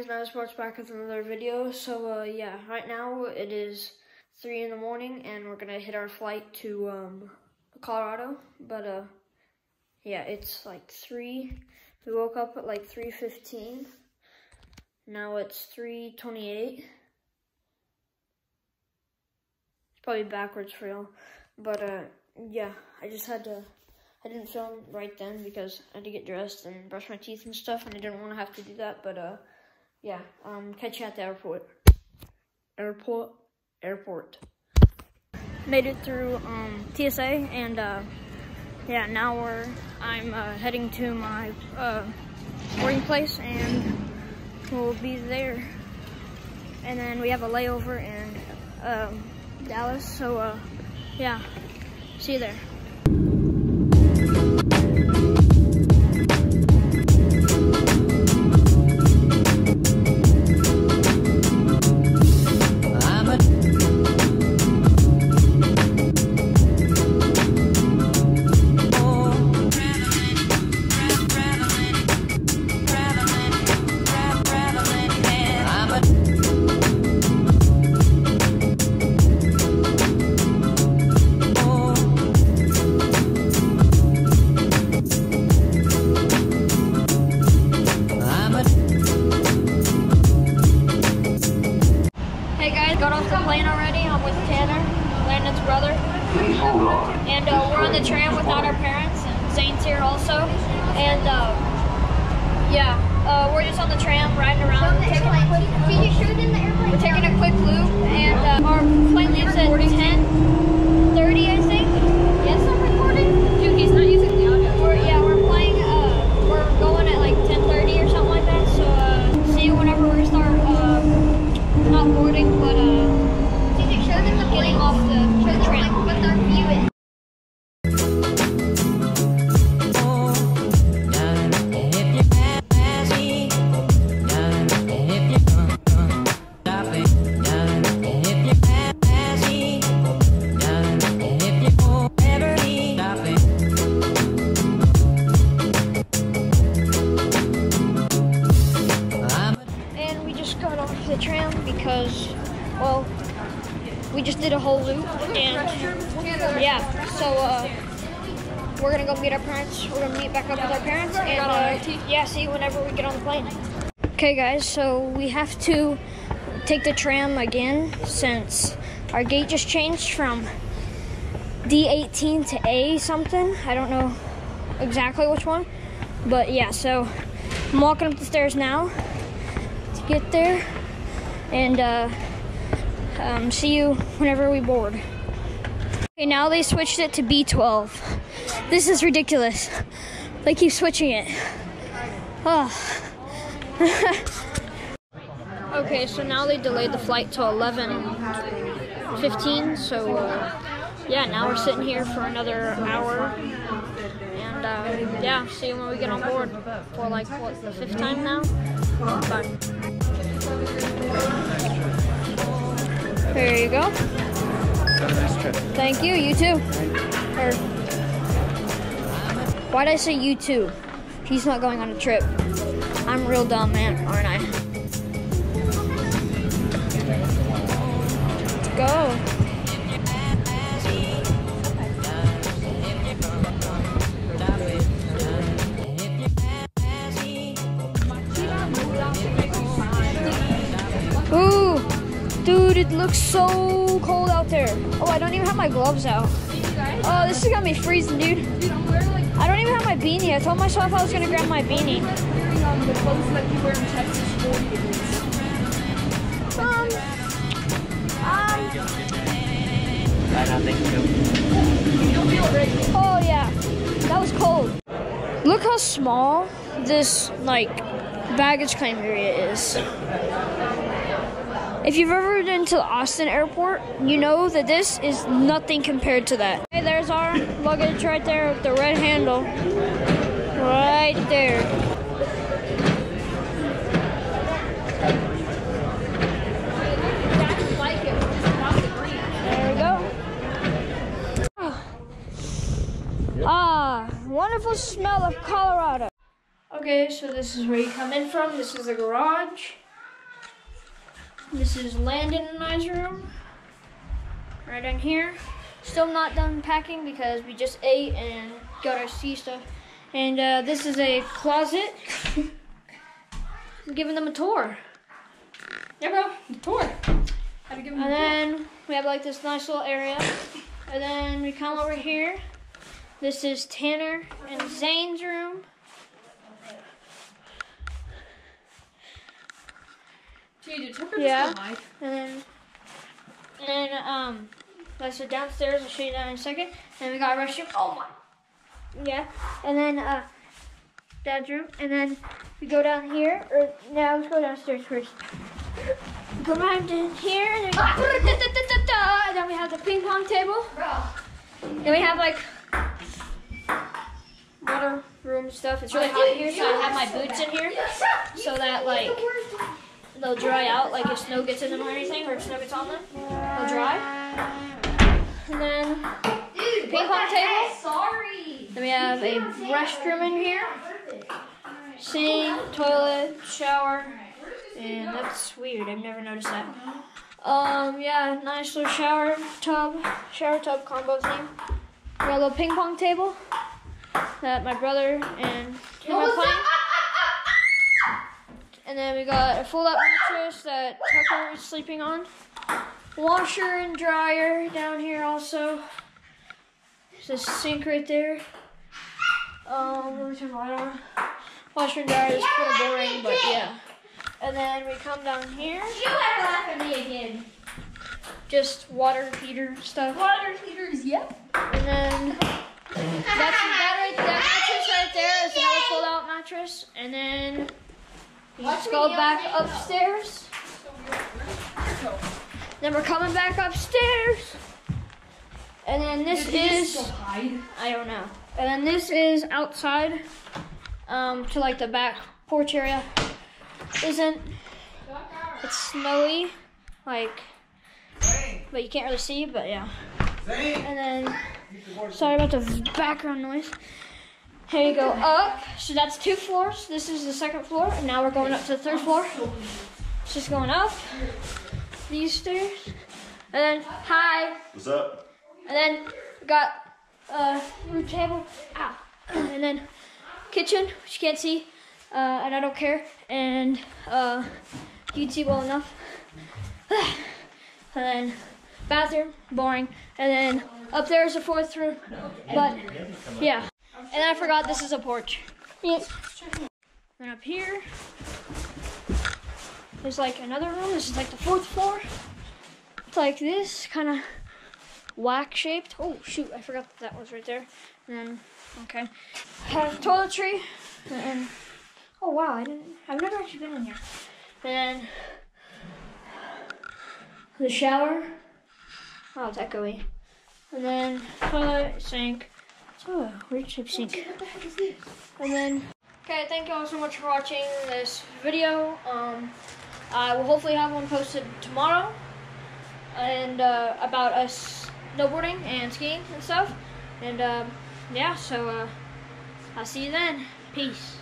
guys, now Sports back with another video. So uh, yeah, right now it is three in the morning, and we're gonna hit our flight to um, Colorado. But uh, yeah, it's like three. We woke up at like three fifteen. Now it's three twenty-eight. It's probably backwards for y'all, but uh, yeah, I just had to. I didn't film right then because I had to get dressed and brush my teeth and stuff, and I didn't want to have to do that. But uh, yeah, um, catch you at the airport. Airport, airport. Made it through um, TSA, and uh, yeah, now we're I'm uh, heading to my uh, boarding place, and we'll be there. And then we have a layover in um, Dallas, so uh, yeah, see you there. Brother. And uh, we're on the tram without our parents. And Zane's here also. And uh, yeah, uh, we're just on the tram riding around. We're taking, a quick, we're taking a quick loop. And uh, our plane leaves at 10.30, we just did a whole loop, and yeah, so uh, we're gonna go meet our parents. We're gonna meet back up with our parents, and uh, yeah, see you whenever we get on the plane. Okay, guys, so we have to take the tram again since our gate just changed from D18 to A something. I don't know exactly which one, but yeah, so I'm walking up the stairs now to get there and uh, um, see you whenever we board. Okay, now they switched it to B12. This is ridiculous. They keep switching it. Oh. okay, so now they delayed the flight to 11:15. So uh, yeah, now we're sitting here for another hour. And uh, yeah, see you when we get on board for like what the fifth time now. Bye. There you go. Thank you. You too. Why'd I say you too? He's not going on a trip. I'm real dumb, man, aren't I? Looks so cold out there. Oh, I don't even have my gloves out. Oh, this has got me freezing, dude. I don't even have my beanie. I told myself I was gonna grab my beanie. Um, um, I don't think oh yeah, that was cold. Look how small this like baggage claim area is. If you've ever been to the Austin airport, you know that this is nothing compared to that. Hey, there's our luggage right there with the red handle. Right there. There we go. Ah, wonderful smell of Colorado. Okay, so this is where you come in from. This is the garage. This is Landon and I's room. Right in here. Still not done packing because we just ate and got our sea stuff. And uh, this is a closet. I'm giving them a tour. Yeah, bro. The tour. How to give him And the tour. then we have like this nice little area. And then we come over here. This is Tanner and Zane's room. Tucker Yeah. And then, and then, um, that's the downstairs. I'll show you that in a second. And we got a restroom. Oh my. Yeah. And then, uh, dad's room. And then we go down here. Or now let's go downstairs first. Go right down here. And then, we, and then we have the ping pong table. Then we have like water room stuff. It's really hot in here, so I have my boots in here so that like they'll dry out. Like if snow gets in them or anything, or if snow gets on them, they'll dry. And then ping pong table. Sorry. Then we have a restroom in here, sink, toilet, shower, and that's weird. I've never noticed that. Um, yeah, nice little shower tub, shower tub combo thing. We got a little ping pong table that my brother and him are playing. And then we got a fold up mattress that Tucker is sleeping on. Washer and dryer down here also. There's a sink right there. Um, let me turn the light on. Washer and dryer is kind of boring, but yeah. And then we come down here, You ever laugh at me again? just water heater stuff. Water heaters, yep. And then that's that right that mattress right there is another fold out mattress. And then we just go back upstairs. Then we're coming back upstairs. And then this Did is hide? I don't know. And then this is outside, um, to like the back porch area. Isn't it's snowy, like, but you can't really see. But yeah. And then, sorry about the background noise. Here you go up. So that's two floors. This is the second floor, and now we're going up to the third floor. It's just going up these stairs, and then hi. What's up? And then we got uh, room table, ow, and then kitchen, which you can't see, uh, and I don't care, and uh, you can see well enough. and then bathroom, boring, and then up there is a fourth room, but yeah. And I forgot this is a porch. Yeah. And up here, there's like another room. This is like the fourth floor. It's like this, kind of whack shaped. Oh shoot, I forgot that, that was right there. And then okay, have toiletry. And oh wow, I didn't. I've never actually been in here. And then the shower. Oh, it's echoey. And then toilet, sink. Oh, weird shaped sink. And then okay, thank you all so much for watching this video. Um, I will hopefully have one posted tomorrow and uh, about us snowboarding and skiing and stuff. And um, yeah, so uh, I'll see you then. Peace.